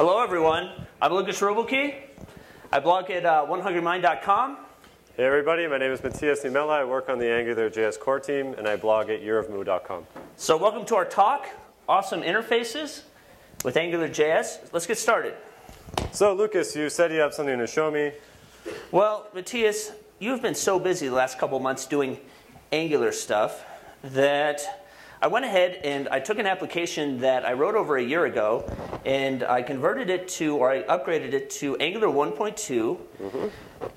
Hello, everyone. I'm Lukas Rubbelke. I blog at uh, onehungrymind.com. Hey everybody, my name is Matias Niemela. I work on the Angular JS core team and I blog at yearofmoo.com. So welcome to our talk, Awesome Interfaces with Angular JS. Let's get started. So Lukas, you said you have something to show me. Well, Matias, you've been so busy the last couple months doing Angular stuff that I went ahead and I took an application that I wrote over a year ago and I converted it to, or I upgraded it to Angular 1.2. Mm-hmm.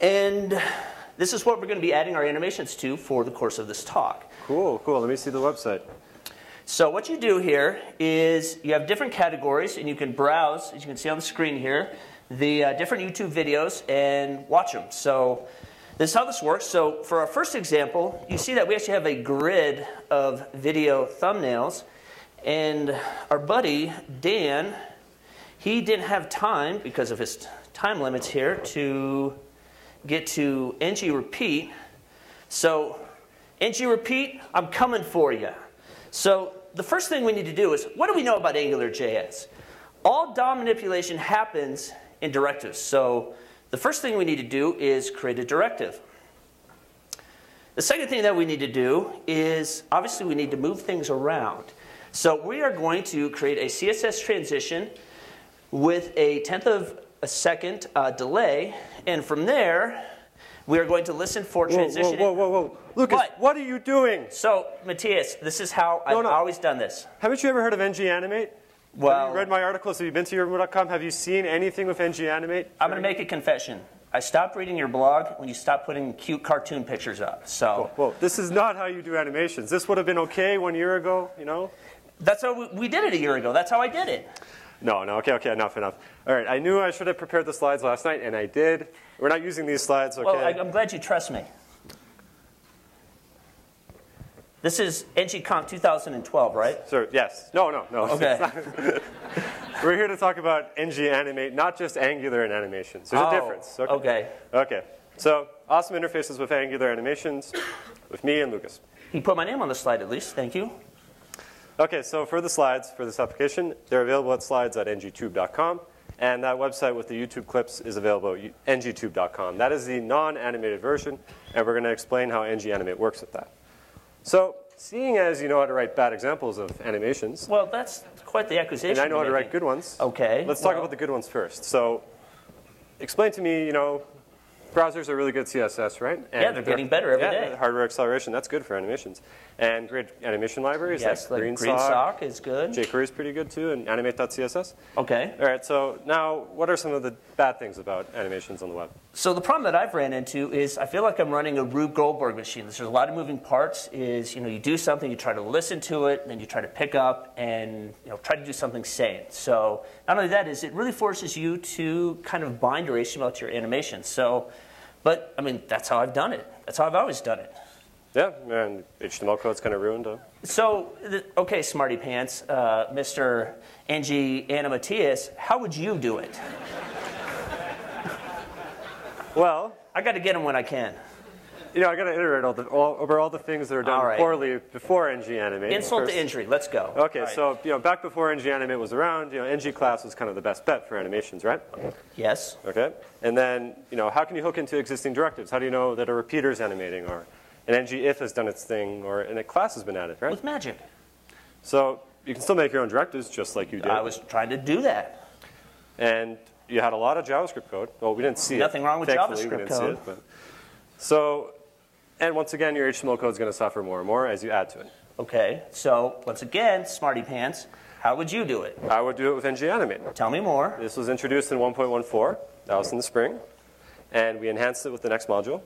And this is what we're going to be adding our animations to for the course of this talk. Cool, cool. Let me see the website. So what you do here is you have different categories and you can browse, as you can see on the screen here, the uh, different YouTube videos and watch them. So this is how this works. So for our first example, you see that we actually have a grid of video thumbnails. And our buddy, Dan, he didn't have time, because of his time limits here, to get to ng repeat. So ng repeat, I'm coming for you. So the first thing we need to do is, what do we know about AngularJS? All DOM manipulation happens in directives. So the first thing we need to do is create a directive. The second thing that we need to do is, obviously we need to move things around. So we are going to create a CSS transition with a tenth of a second uh, delay, and from there, we are going to listen for transition. Whoa, whoa, whoa, whoa. Lukas, what? what? are you doing? So, Matias, this is how no, I've no. always done this. Haven't you ever heard of ng-animate? Well, have you read my articles? Have you been to yearofmoo.com? Have you seen anything with ng-animate? I'm going to make a confession. I stopped reading your blog when you stopped putting cute cartoon pictures up. So, well, well, this is not how you do animations. This would have been okay one year ago, you know. That's how we, we did it a year ago. That's how I did it. No, no, okay, okay, enough, enough. All right, I knew I should have prepared the slides last night, and I did. We're not using these slides, okay? Well, I, I'm glad you trust me. This is NGConf 2012, right? Sir, yes. No, no, no. Okay. We're here to talk about ng animate, not just Angular and animations. There's oh, a difference. Okay. okay. Okay. So, awesome interfaces with Angular animations with me and Lucas. You put my name on the slide at least. Thank you. Okay, so for the slides for this application, they're available at slides.ngtube.com. And that website with the YouTube clips is available at ngtube.com. That is the non-animated version, and we're going to explain how ng-animate works with that. So seeing as you know how to write bad examples of animations. Well, that's quite the accusation. And I know how to write good ones. Okay. Let's talk about the good ones first. So explain to me, you know, browsers are really good CSS, right? And yeah, they're getting better every yeah, day. Hardware acceleration, that's good for animations. And great animation libraries yes, like, like GreenSock, is good. jQuery is pretty good too, and animate.css. Okay. All right, so now what are some of the bad things about animations on the web? So the problem that I've ran into is I feel like I'm running a Rube Goldberg machine. There's a lot of moving parts. Is you know you do something, you try to listen to it, and then you try to pick up and you know try to do something sane. So not only that is it really forces you to kind of bind your HTML to your animation. So but, I mean, that's how I've done it. That's how I've always done it. Yeah, and HTML code's kind of ruined. Huh? So, okay, Smarty Pants, uh, Mr. Angie Animatius, how would you do it? well, I got to get them when I can you know, I got to iterate all the, all, over all the things that are done right. poorly before ng-animate. Insult to injury. Let's go. Okay, right. so you know, back before ng-animate was around, you know, ng class was kind of the best bet for animations, right? Yes. Okay, and then you know, how can you hook into existing directives? How do you know that a repeater is animating, or an ng-if has done its thing, or and a class has been added, right? With magic. So you can still make your own directives just like you did. I was trying to do that. And you had a lot of JavaScript code. Well, we didn't see Nothing it. Nothing wrong with Thankfully, JavaScript we didn't code. See it, but. So and once again, your HTML code is going to suffer more and more as you add to it. Okay, so once again, Smarty Pants, how would you do it? I would do it with ng-animate. Tell me more. This was introduced in 1.14. That was in the spring. And we enhanced it with the next module.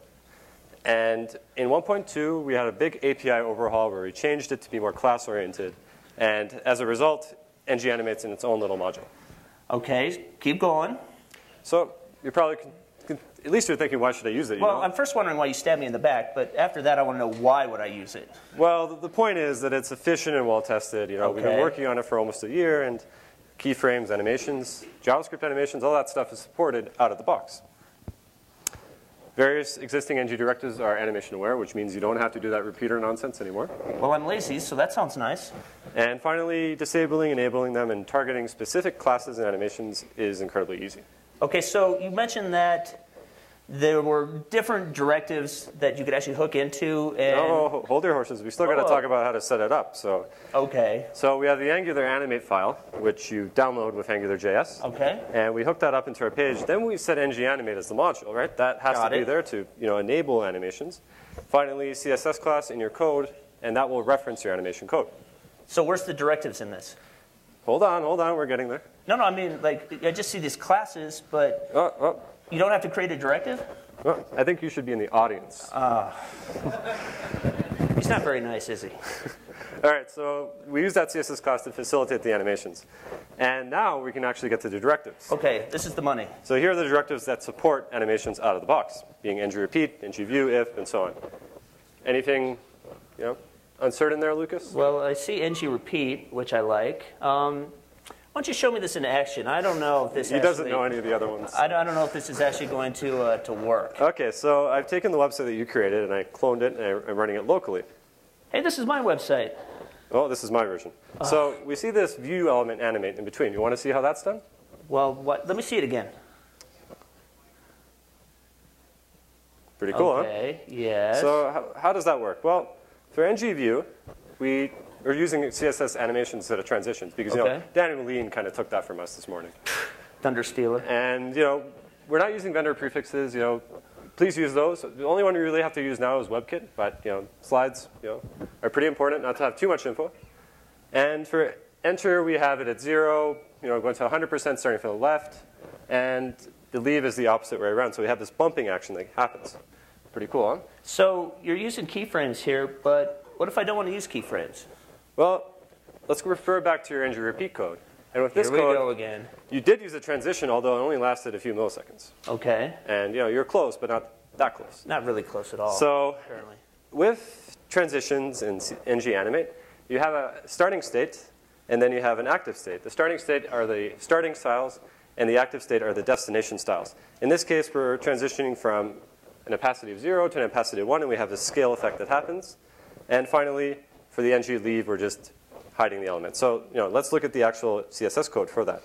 And in 1.2, we had a big API overhaul where we changed it to be more class-oriented. And as a result, ng-animate's in its own little module. Okay, keep going. So you probably at least you're thinking, why should I use it? well, know? I'm first wondering why you stabbed me in the back, but after that, I want to know why would I use it. Well, the point is that it's efficient and well tested. You know, okay. we've been working on it for almost a year, and keyframes, animations, JavaScript animations, all that stuff is supported out of the box. Various existing NG directives are animation aware, which means you don't have to do that repeater nonsense anymore. Well, I'm lazy, so that sounds nice. And finally, disabling, enabling them, and targeting specific classes and animations is incredibly easy. Okay, so you mentioned that there were different directives that you could actually hook into. And, oh, hold your horses. We still got to Oh. talk about how to set it up. So, Okay, so we have the Angular animate file, which you download with AngularJS. okay. And we hook that up into our page. Then we set ng animate as the module, right? That has Got to be there to you know, enable animations. Finally, CSS class in your code, and that will reference your animation code. So where's the directives in this? Hold on, hold on, we're getting there. No, no, I mean, like, I just see these classes, but Oh, oh, you don't have to create a directive? oh, I think you should be in the audience. He's not very nice, is he? All right, so we use that CSS class to facilitate the animations. And now we can actually get to the directives. Okay, this is the money. So here are the directives that support animations out of the box, being ng repeat, ng view, if, and so on. Anything, you know, uncertain there, Lukas? Well, I see ng repeat, which I like. Um, why don't you show me this in action? I don't know if this He actually, doesn't know any of the other ones. I don't, I don't know if this is actually going to, uh, to work. Okay, so I've taken the website that you created and I cloned it and I'm running it locally. Hey, this is my website. Oh, this is my version. So we see this view element animate in between. You want to see how that's done? Well, what? Let me see it again. Pretty cool, huh? okay, yes. So how, how does that work? Well, for ngView, we are using CSS animations instead of transitions because you know Daniel Lean kind of took that from us this morning. Thunder Stealer. And you know, we're not using vendor prefixes. You know, please use those. The only one we really have to use now is WebKit, but you know, slides you know are pretty important not to have too much info. And for enter, we have it at zero. You know, going to 100% starting from the left, and the leave is the opposite way around. So we have this bumping action that happens. Pretty cool, huh? So you're using keyframes here, but what if I don't want to use keyframes? Well, let's refer back to your ng repeat code. And with this here we code, go again. you did use a transition, although it only lasted a few milliseconds. Okay, And you know, you're close, but not that close. not really close at all. So apparently. with transitions in ng animate, you have a starting state, and then you have an active state. The starting state are the starting styles, and the active state are the destination styles. In this case, we're transitioning from an opacity of 0 to an opacity of 1, and we have the scale effect that happens. And finally, for the ng leave, we're just hiding the element. So you know, let's look at the actual CSS code for that.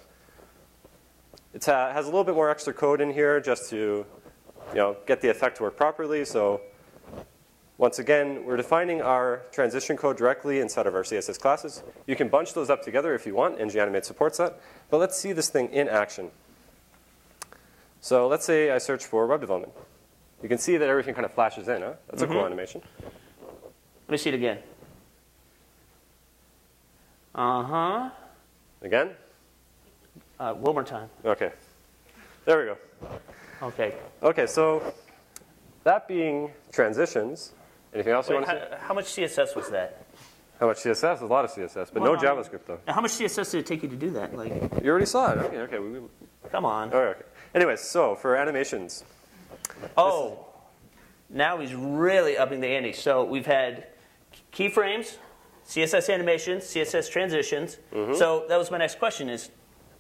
It has a little bit more extra code in here just to you know, get the effect to work properly. So once again, we're defining our transition code directly inside of our CSS classes. You can bunch those up together if you want. NGAnimate supports that. But let's see this thing in action. So let's say I search for web development. You can see that everything kind of flashes in. Huh? That's a cool mm-hmm. animation. Let me see it again. Uh huh. Again? Uh, one more time. Okay. There we go. Okay. Okay, so that being transitions, anything else you want to say? how, much CSS was that? How much CSS? A lot of CSS, but Well, no JavaScript though. How much CSS did it take you to do that? Like, You already saw it. Okay, okay. We, we, come on. oh, okay. Anyways, so for animations, Oh, now he's really upping the ante. So we've had keyframes, CSS animations, CSS transitions. Mm-hmm. So that was my next question: is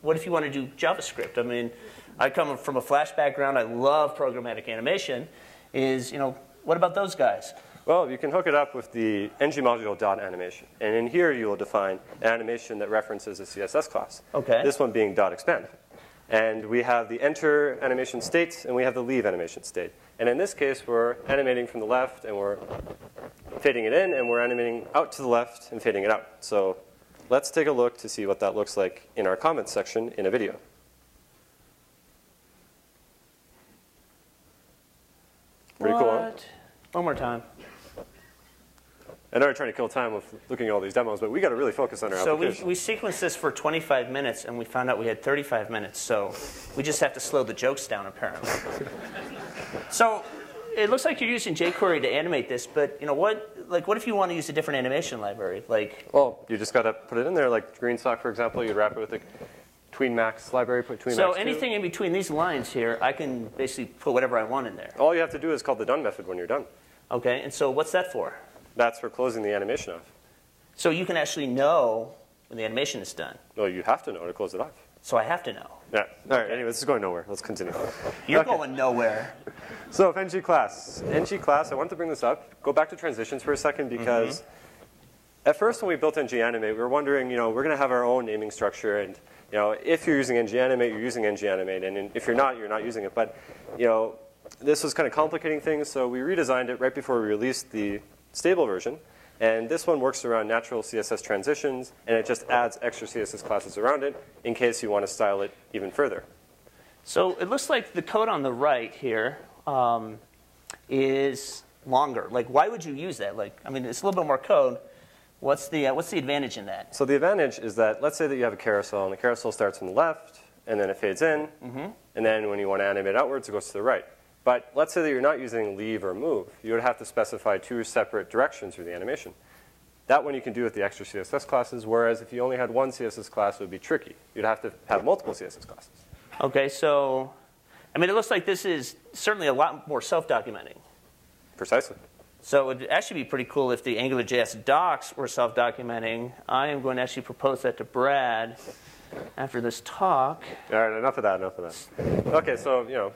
what if you want to do JavaScript? I mean, I come from a Flash background. I love programmatic animation. Is you know what about those guys? Well, you can hook it up with the ngModule.animation. And in here, you will define an animation that references a CSS class. Okay. This one being dot .expand. And we have the enter animation state, and we have the leave animation state. And in this case, we're animating from the left, and we're fading it in, and we're animating out to the left and fading it out. So let's take a look to see what that looks like in our comments section in a video. Pretty cool, huh? What? One more time. I know you're trying to kill time with looking at all these demos, but we got to really focus on our So we, application. we sequenced this for 25 minutes, and we found out we had 35 minutes. So we just have to slow the jokes down, apparently. so it looks like you're using jQuery to animate this, but you know what? Like, what if you want to use a different animation library? Like, well, you just got to put it in there, like GreenSock, for example. You'd wrap it with the TweenMax library, put TweenMax. so 2. anything in between these lines here, I can basically put whatever I want in there. All you have to do is call the done method when you're done. Okay, and so what's that for? That's for closing the animation off. So you can actually know when the animation is done. No, you have to know to close it off. So I have to know. Yeah. All right. Anyway, this is going nowhere. Let's continue. You're Okay. going nowhere. So if ng class, ng class, I wanted to bring this up. Go back to transitions for a second because mm-hmm. at first when we built ng animate, we were wondering, you know, we're going to have our own naming structure, and you know, if you're using ng animate, you're using ng animate, and if you're not, you're not using it. But you know, this was kind of complicating things, so we redesigned it right before we released the stable version. And this one works around natural CSS transitions, and it just adds extra CSS classes around it in case you want to style it even further. So it looks like the code on the right here um, is longer. Like, why would you use that? Like, I mean, it's a little bit more code. What's the uh, what's the advantage in that? So the advantage is that let's say that you have a carousel, and the carousel starts on the left, and then it fades in, and then when you want to animate outwards, it goes to the right. But let's say that you're not using leave or move. You would have to specify two separate directions for the animation. That one you can do with the extra CSS classes, whereas if you only had one CSS class, it would be tricky. You'd have to have multiple CSS classes. Okay, so I mean, it looks like this is certainly a lot more self-documenting. Precisely. So it would actually be pretty cool if the AngularJS docs were self-documenting. I am going to actually propose that to Brad after this talk. All right, enough of that, enough of that. Okay, so, you know,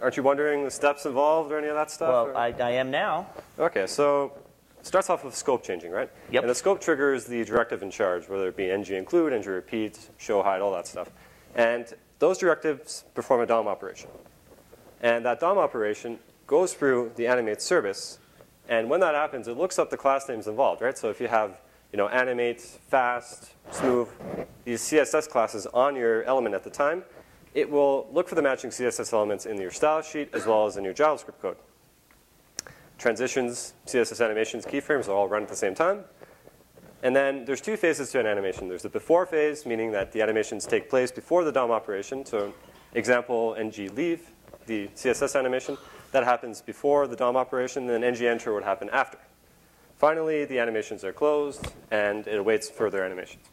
aren't you wondering the steps involved or any of that stuff? Well, I, I am now. Okay, so it starts off with scope changing, right? Yep. And the scope triggers the directive in charge, whether it be ng include, ng repeat, show hide, all that stuff. And those directives perform a DOM operation. And that DOM operation goes through the animate service, and when that happens, it looks up the class names involved, right? So if you have, you know, animate, fast, smooth, these CSS classes on your element at the time, it will look for the matching CSS elements in your style sheet as well as in your JavaScript code transitions, CSS animations, keyframes all run at the same time. And then there's two phases to an animation. There's the before phase, meaning that the animations take place before the DOM operation. So example, ng leave, the CSS animation, that happens before the DOM operation, then ng enter would happen after. Finally, the animations are closed, and it awaits further animations.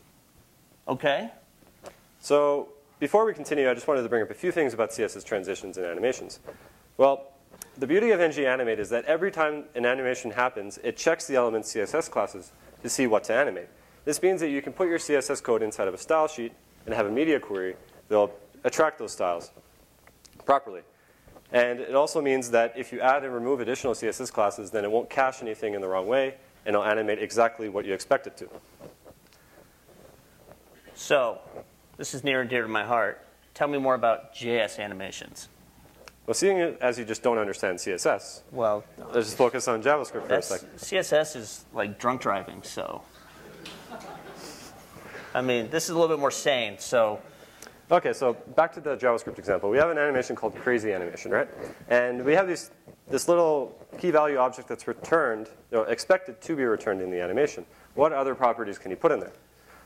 Okay. So before we continue, I just wanted to bring up a few things about CSS transitions and animations. Well, the beauty of ng animate is that every time an animation happens, it checks the element CSS classes to see what to animate. This means that you can put your CSS code inside of a style sheet and have a media query that'll attract those styles properly. And it also means that if you add and remove additional CSS classes, then it won't cache anything in the wrong way, and it'll animate exactly what you expect it to. So this is near and dear to my heart. Tell me more about JS animations. Well, seeing it as you just don't understand CSS, Well, let's just focus on JavaScript for a second. CSS is like drunk driving, so. I mean, this is a little bit more sane, so Okay, so back to the JavaScript example. We have an animation called crazy animation, right? And we have these, this little key value object that's returned, you know, expected to be returned in the animation. What other properties can you put in there?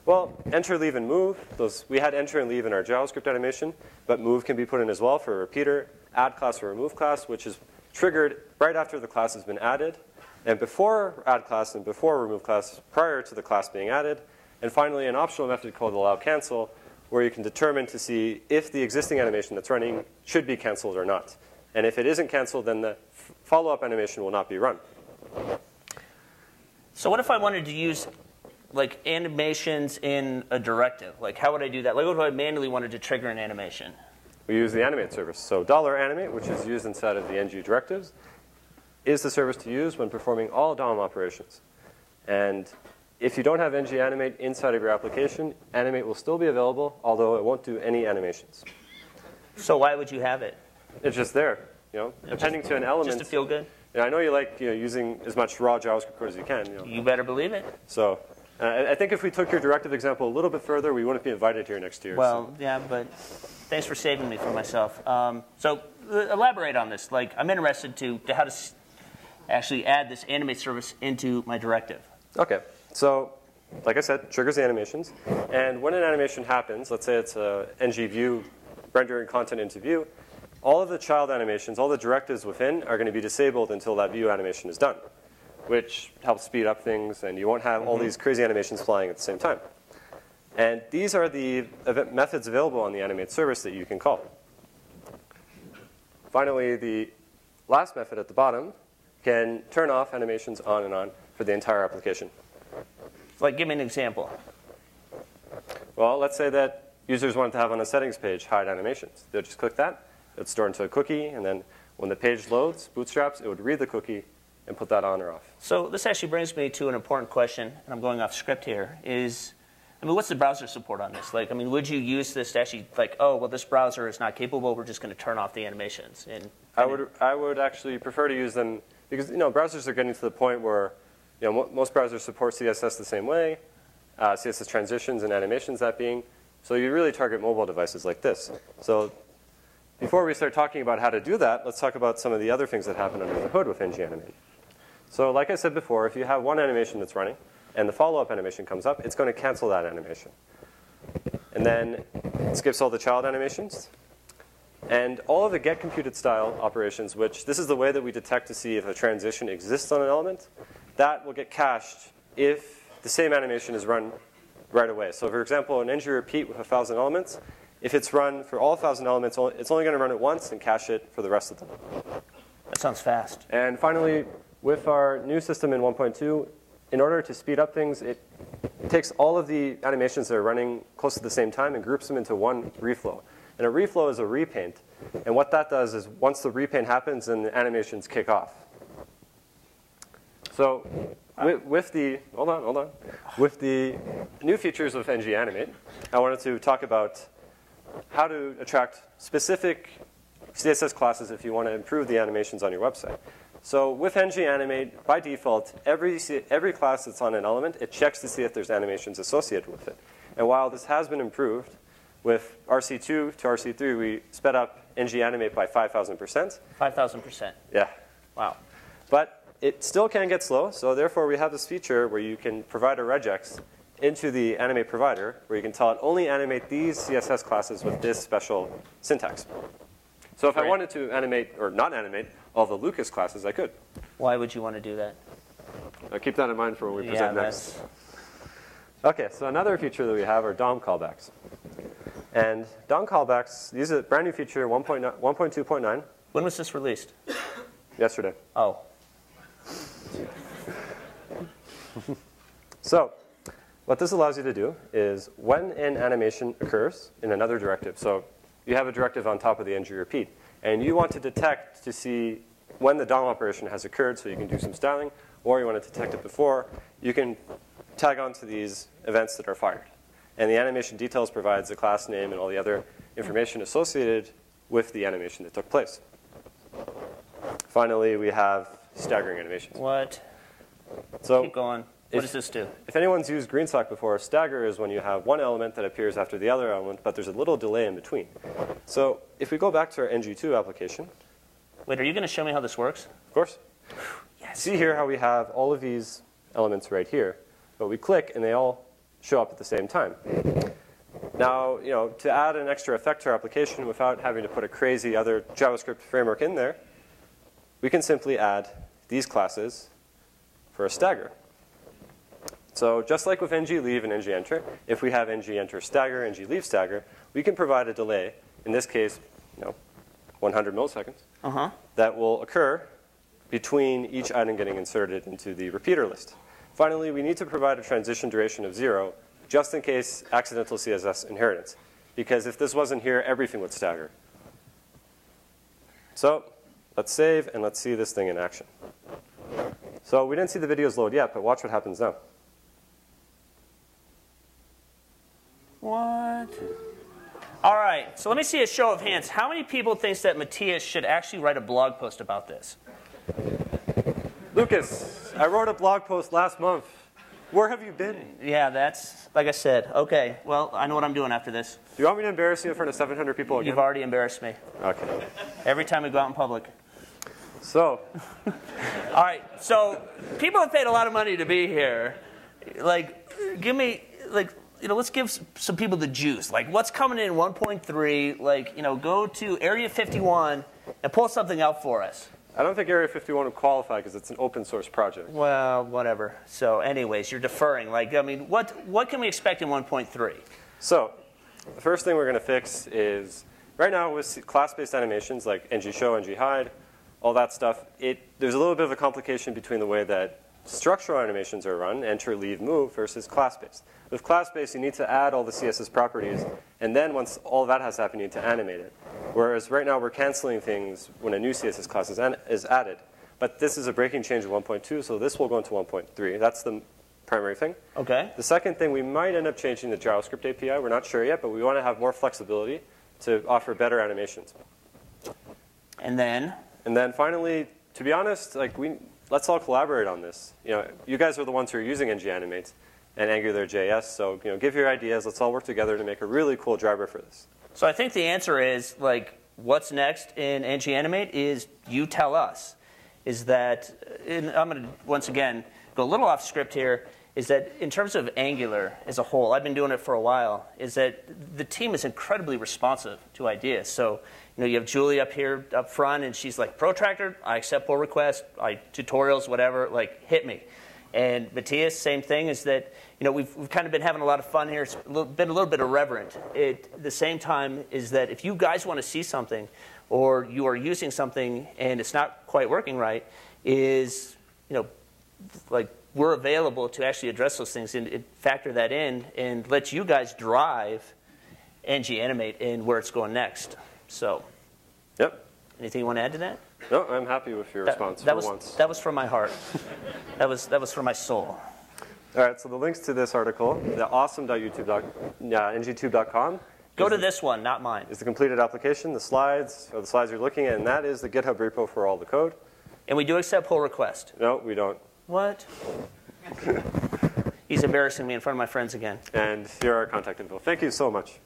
Well, enter, leave, and move. Those, we had enter and leave in our JavaScript animation, but move can be put in as well for a repeater. Add class or remove class, which is triggered right after the class has been added, and before add class and before remove class, prior to the class being added. And finally, an optional method called allow cancel, where you can determine to see if the existing animation that's running should be canceled or not. And if it isn't canceled, then the follow-up animation will not be run. So what if I wanted to use like animations in a directive? Like how would I do that? Like what if I manually wanted to trigger an animation? We use the animate service. So dollar $animate, which is used inside of the ng directives, is the service to use when performing all DOM operations. And if you don't have ng animate inside of your application, animate will still be available, although it won't do any animations. So why would you have it? It's just there, you know, appending to an element. Just to feel good? Yeah, I know you like you know, using as much raw JavaScript code as you can. You know. You better believe it. So uh, I think if we took your directive example a little bit further, we wouldn't be invited here next year. so- Well, yeah, but thanks for saving me from myself. Um, so uh, elaborate on this. Like I'm interested to, to how to s- actually add this animate service into my directive. Okay, so like I said, triggers the animations. And when an animation happens, let's say it's a ng view rendering content into view, all of the child animations, all the directives within are going to be disabled until that view animation is done, which helps speed up things, and you won't have all mm-hmm. these crazy animations flying at the same time. And these are the event methods available on the animate service that you can call. Finally, the last method at the bottom can turn off animations on and on for the entire application. Like give me an example. Well, let's say that users wanted to have on a settings page hide animations. They'll just click that, it's stored into a cookie, and then when the page loads, bootstraps, it would read the cookie and put that on or off. So this actually brings me to an important question, and I'm going off script here, is, I mean, what's the browser support on this? Like, I mean, would you use this to actually, like, oh, well, this browser is not capable, we're just going to turn off the animations? And I would, I would actually prefer to use them because, you know, browsers are getting to the point where, you know, most browsers support CSS the same way, uh, CSS transitions and animations that being. So you really target mobile devices like this. So before we start talking about how to do that, let's talk about some of the other things that happen under the hood with ng-animate. So like I said before, if you have one animation that's running and the follow-up animation comes up, it's going to cancel that animation. And then it skips all the child animations. And all of the get computed style operations, which this is the way that we detect to see if a transition exists on an element, that will get cached if the same animation is run right away. So for example, an ng repeat with 1,000 elements, if it's run for all 1,000 elements, it's only going to run it once and cache it for the rest of them. That sounds fast. And finally, with our new system in 1.2, in order to speed up things, it takes all of the animations that are running close to the same time and groups them into one reflow. And a reflow is a repaint. And what that does is once the repaint happens, then the animations kick off. So with, with, the, hold on, hold on. With the new features of ng Animate, I wanted to talk about how to attract specific CSS classes if you want to improve the animations on your website. So with ng Animate, by default, every, every class that's on an element, it checks to see if there's animations associated with it. And while this has been improved, with RC2 to RC3, we sped up ng Animate by 5,000%. 5,000%. Yeah. Wow. But it still can get slow, so therefore we have this feature where you can provide a regex into the animate provider, where you can tell it only animate these CSS classes with this special syntax. So if Great. I wanted to animate, or not animate, all the Lukas classes, I could. Why would you want to do that? I'll keep that in mind for when we yeah, present next. Okay, so another feature that we have are DOM callbacks. And DOM callbacks, these are a brand new feature 1.2.9. When was this released? Yesterday. Oh. so what this allows you to do is when an animation occurs in another directive, so you have a directive on top of the ng repeat, and you want to detect to see when the DOM operation has occurred so you can do some styling, or you want to detect it before, you can tag onto these events that are fired. And the animation details provides the class name and all the other information associated with the animation that took place. Finally, we have staggering animations. What? So Keep going. What if, does this do? If anyone's used Greensock before, stagger is when you have one element that appears after the other element, but there's a little delay in between. So if we go back to our ng2 application. Wait, are you going to show me how this works? Of course. Yes. See here how we have all of these elements right here, but we click and they all show up at the same time. Now, you know, to add an extra effect to our application without having to put a crazy other JavaScript framework in there, we can simply add these classes for a stagger. So just like with ng leave and ng enter, if we have ng enter stagger, ng leave stagger, we can provide a delay, in this case, you know, 100 milliseconds, uh -huh. that will occur between each item getting inserted into the repeater list. Finally, we need to provide a transition duration of zero, just in case accidental CSS inheritance. Because if this wasn't here, everything would stagger. So let's save, and let's see this thing in action. So we didn't see the videos load yet, but watch what happens now. What? All right, so let me see a show of hands. How many people thinks that Matias should actually write a blog post about this? Lukas, I wrote a blog post last month. Where have you been? Yeah, that's, like I said, okay, well, I know what I'm doing after this. Do you want me to embarrass you in front of 700 people again? You've already embarrassed me. Okay. Every time we go out in public. So. All right, so people have paid a lot of money to be here. Like, give me, like, you know, let's give some people the juice. Like, what's coming in 1.3? Like, you know, go to Area 51 and pull something out for us. I don't think Area 51 would qualify because it's an open source project. Well, whatever. So, anyways, you're deferring. Like, I mean, what what can we expect in 1.3? So, the first thing we're going to fix is right now with class-based animations like ng show, ng hide, all that stuff. It there's a little bit of a complication between the way that structural animations are run, enter, leave, move, versus class-based. With class-based, you need to add all the CSS properties, and then once all that has happened, you need to animate it. Whereas right now, we're canceling things when a new CSS class is, is added. But this is a breaking change of 1.2, so this will go into 1.3. That's the primary thing. Okay. The second thing, we might end up changing the JavaScript API. We're not sure yet, but we want to have more flexibility to offer better animations. And then? And then finally, to be honest, like we, let's all collaborate on this. You know, you guys are the ones who are using ngAnimate and AngularJS, so you know, give your ideas. Let's all work together to make a really cool driver for this. So I think the answer is like, what's next in ngAnimate is you tell us. Is that, and I'm going to once again go a little off script here. Is that in terms of Angular as a whole, I've been doing it for a while. Is that the team is incredibly responsive to ideas. So you know, you have Julie up here up front, and she's like, protractor, I accept pull requests, I tutorials, whatever, like hit me. And Matias, same thing, is that you know we've, we've kind of been having a lot of fun here. It's been a little bit irreverent. At the same time, is that if you guys want to see something, or you are using something and it's not quite working right, is you know like we're available to actually address those things and, and factor that in and let you guys drive ngAnimate and where it's going next. So, yep. Anything you want to add to that? No, I'm happy with your that, response that for was, once. That was from my heart. that was that was from my soul. All right. So the links to this article, the awesome.youtube.ngtube.com. Uh, Go to this one, not mine. Is the completed application, the slides, or the slides you're looking at, and that is the GitHub repo for all the code. And we do accept pull request. No, we don't. What? He's embarrassing me in front of my friends again. And here are our contact info. Thank you so much.